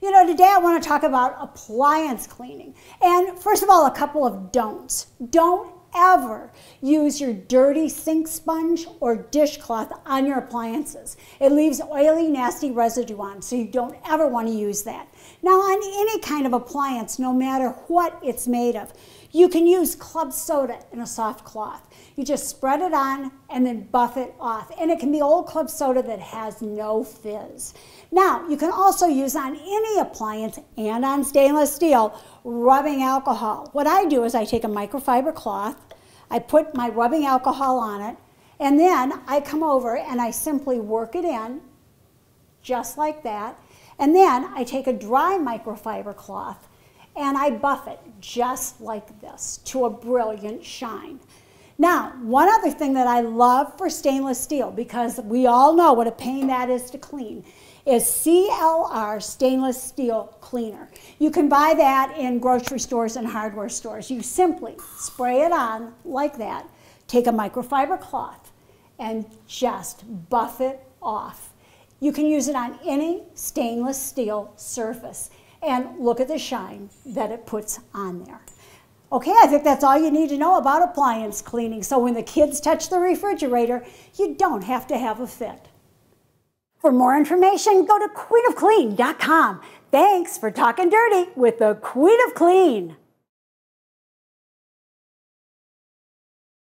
You know, today I want to talk about appliance cleaning. And first of all, a couple of don'ts. Don't ever use your dirty sink sponge or dishcloth on your appliances. It leaves oily, nasty residue on, so you don't ever want to use that. Now, on any kind of appliance, no matter what it's made of, you can use club soda in a soft cloth. You just spread it on and then buff it off. And it can be old club soda that has no fizz. Now, you can also use on any appliance and on stainless steel rubbing alcohol. What I do is I take a microfiber cloth, I put my rubbing alcohol on it, and then I come over and I simply work it in, just like that. And then I take a dry microfiber cloth and I buff it just like this to a brilliant shine. Now, one other thing that I love for stainless steel, because we all know what a pain that is to clean, is CLR stainless steel cleaner. You can buy that in grocery stores and hardware stores. You simply spray it on like that, take a microfiber cloth, and just buff it off. You can use it on any stainless steel surface. And look at the shine that it puts on there. Okay, I think that's all you need to know about appliance cleaning. So when the kids touch the refrigerator, you don't have to have a fit. For more information, go to queenofclean.com. Thanks for talking dirty with the Queen of Clean.